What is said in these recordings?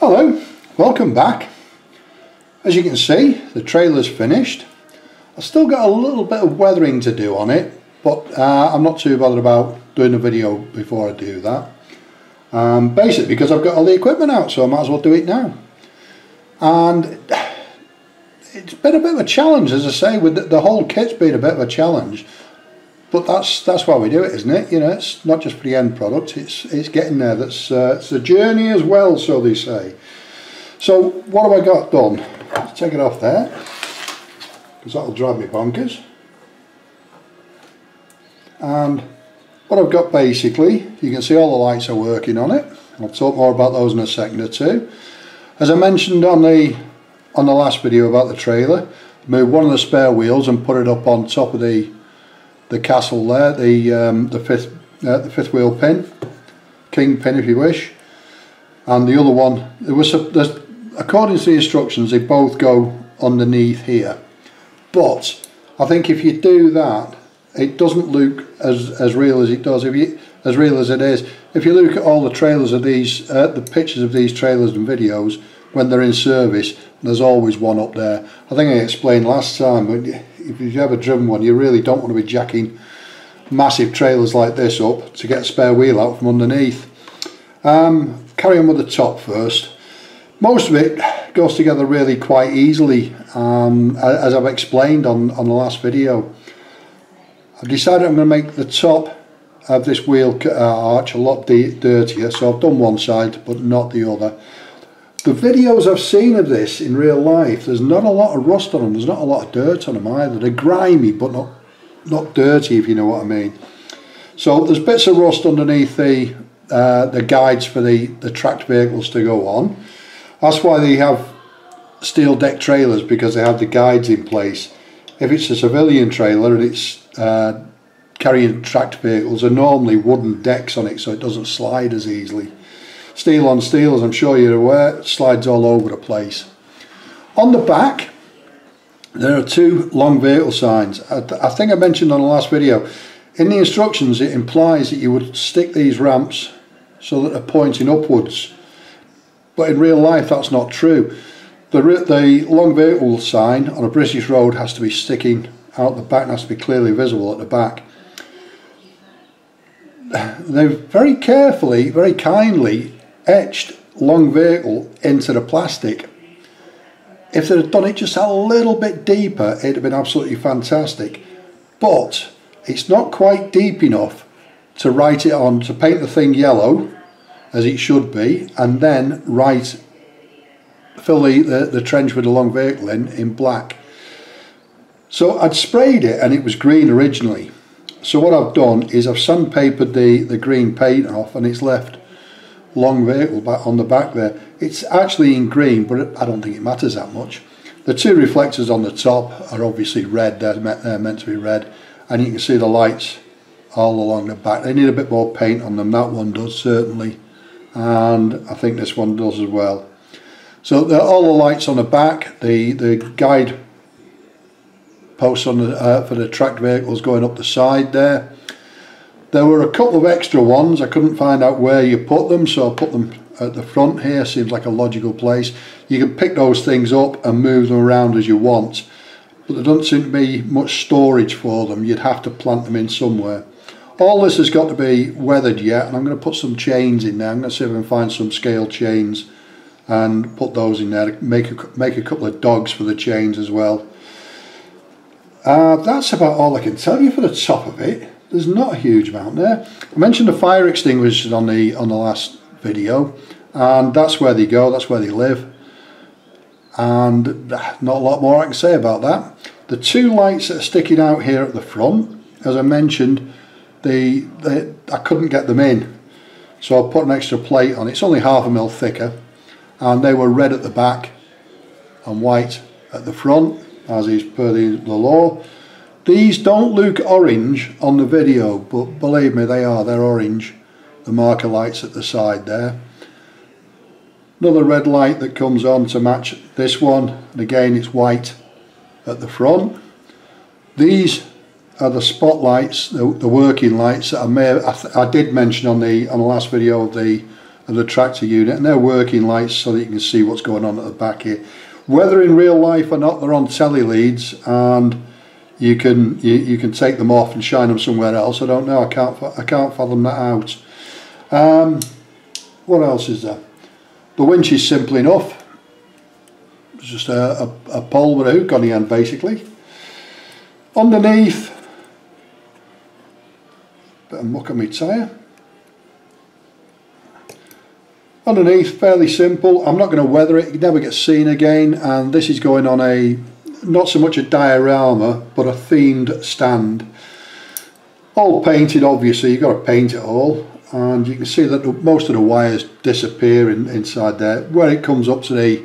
Hello, welcome back. As you can see, the trailer's finished. I've still got a little bit of weathering to do on it, but uh, I'm not too bothered about doing a video before I do that. Um, basically because I've got all the equipment out, so I might as well do it now. And it's been a bit of a challenge, as I say, with the, the whole kit's been a bit of a challenge. But that's that's why we do it, isn't it? You know, it's not just for the end product; it's it's getting there. That's uh, it's a journey as well, so they say. So what have I got done? Let's take it off there, because that'll drive me bonkers. And what I've got basically, you can see all the lights are working on it. I'll talk more about those in a second or two. As I mentioned on the on the last video about the trailer, moved one of the spare wheels and put it up on top of the the castle there, the um, the fifth uh, the fifth wheel pin, king pin if you wish, and the other one. There was a, according to the instructions, they both go underneath here, but I think if you do that, it doesn't look as as real as it does. If you as real as it is, if you look at all the trailers of these, uh, the pictures of these trailers and videos when they're in service, there's always one up there. I think I explained last time, but if you've ever driven one, you really don't want to be jacking massive trailers like this up to get a spare wheel out from underneath. Um, carry on with the top first. Most of it goes together really quite easily, um, as I've explained on, on the last video. I've decided I'm going to make the top of this wheel uh, arch a lot dirtier, so I've done one side but not the other. The videos I've seen of this in real life, there's not a lot of rust on them, there's not a lot of dirt on them either. They're grimy but not, not dirty if you know what I mean. So there's bits of rust underneath the, uh, the guides for the, the tracked vehicles to go on. That's why they have steel deck trailers because they have the guides in place. If it's a civilian trailer and it's uh, carrying tracked vehicles, are normally wooden decks on it so it doesn't slide as easily. Steel on steel, as I'm sure you're aware, slides all over the place. On the back, there are two long vehicle signs. I, I think I mentioned on the last video, in the instructions it implies that you would stick these ramps so that they're pointing upwards. But in real life that's not true. The, the long vehicle sign on a British road has to be sticking out the back, has to be clearly visible at the back. They've very carefully, very kindly etched long vehicle into the plastic. If they'd have done it just a little bit deeper, it'd have been absolutely fantastic. But it's not quite deep enough to write it on, to paint the thing yellow, as it should be, and then write, fill the, the, the trench with a long vehicle in, in black. So I'd sprayed it and it was green originally. So what I've done is I've sandpapered the, the green paint off and it's left long vehicle back on the back there. It's actually in green, but I don't think it matters that much. The two reflectors on the top are obviously red, they're, they're meant to be red, and you can see the lights all along the back. They need a bit more paint on them, that one does certainly, and I think this one does as well. So all the lights on the back, the, the guide posts on the, uh, for the tracked vehicles going up the side there, there were a couple of extra ones. I couldn't find out where you put them, so I put them at the front here. Seems like a logical place. You can pick those things up and move them around as you want, but there doesn't seem to be much storage for them. You'd have to plant them in somewhere. All this has got to be weathered yet, and I'm going to put some chains in there. I'm going to see if I can find some scale chains and put those in there. Make a, make a couple of dogs for the chains as well. Uh, that's about all I can tell you for the top of it there's not a huge amount there. I mentioned the fire extinguishers on the on the last video and that's where they go, that's where they live and ah, not a lot more I can say about that. The two lights that are sticking out here at the front, as I mentioned, they, they I couldn't get them in so I put an extra plate on. It's only half a mil thicker and they were red at the back and white at the front as is per the, the law these don't look orange on the video, but believe me, they are. They're orange. The marker lights at the side there. Another red light that comes on to match this one. And again, it's white at the front. These are the spotlights, the, the working lights that I may I, I, did mention on the on the last video of the of the tractor unit and they're working lights so that you can see what's going on at the back here. Whether in real life or not they're on telly leads and you can you, you can take them off and shine them somewhere else. I don't know. I can't I can't fathom that out. Um, what else is there? The winch is simple enough. It's just a, a, a pole with a hook on the end basically. Underneath, bit of muck on my tyre. Underneath, fairly simple. I'm not going to weather it, it never gets seen again. And this is going on a, not so much a diorama, but a themed stand. All painted, obviously, you've got to paint it all. And you can see that most of the wires disappear in, inside there. Where it comes up to the,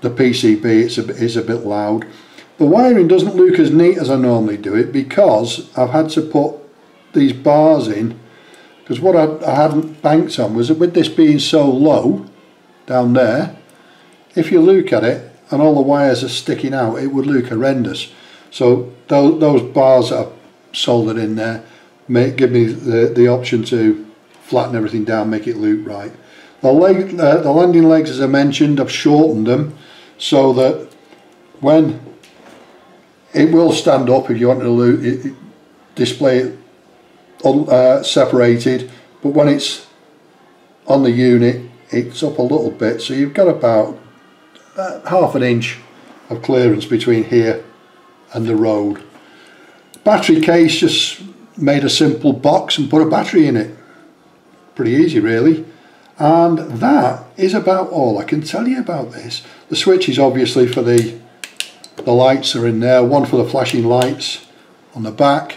the PCB, it's a, it's a bit loud. The wiring doesn't look as neat as I normally do it because I've had to put these bars in because what I, I hadn't banked on was that with this being so low down there if you look at it and all the wires are sticking out. It would look horrendous. So those, those bars that are soldered in there make give me the, the option to flatten everything down make it look right. The, leg, uh, the landing legs as I mentioned I've shortened them so that when it will stand up if you want to look, it, display it uh, separated. But when it's on the unit it's up a little bit. So you've got about uh, half an inch of clearance between here and the road. Battery case just made a simple box and put a battery in it. Pretty easy really. And that is about all I can tell you about this. The switch is obviously for the the lights are in there one for the flashing lights on the back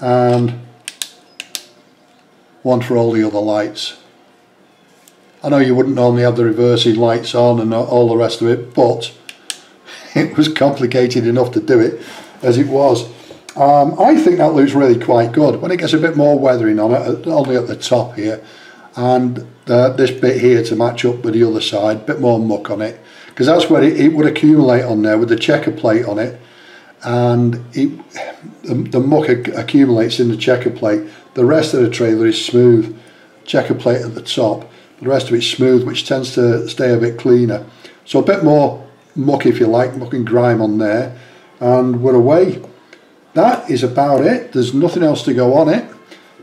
and one for all the other lights. I know you wouldn't normally have the reversing lights on and all the rest of it, but it was complicated enough to do it as it was. Um, I think that looks really quite good. When it gets a bit more weathering on it, only at the top here, and uh, this bit here to match up with the other side, a bit more muck on it, because that's where it, it would accumulate on there with the checker plate on it and it, the, the muck accumulates in the checker plate. The rest of the trailer is smooth, checker plate at the top. The rest of it's smooth, which tends to stay a bit cleaner. So a bit more muck, if you like, muck and grime on there, and we're away. That is about it. There's nothing else to go on it.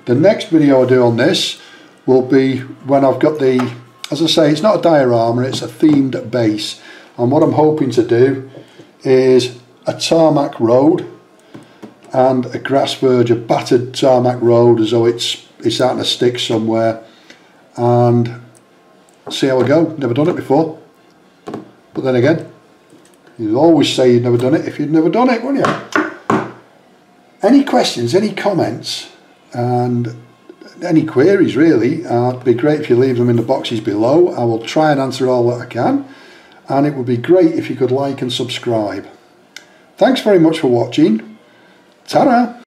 The next video I do on this will be when I've got the, as I say, it's not a diorama, it's a themed base. And what I'm hoping to do is a tarmac road and a grass verge, a battered tarmac road as though it's, it's starting to stick somewhere and see how I go. Never done it before. But then again, you always say you've never done it if you've never done it, wouldn't you? Any questions, any comments and any queries really, uh, it'd be great if you leave them in the boxes below. I will try and answer all that I can and it would be great if you could like and subscribe. Thanks very much for watching. Ta-da!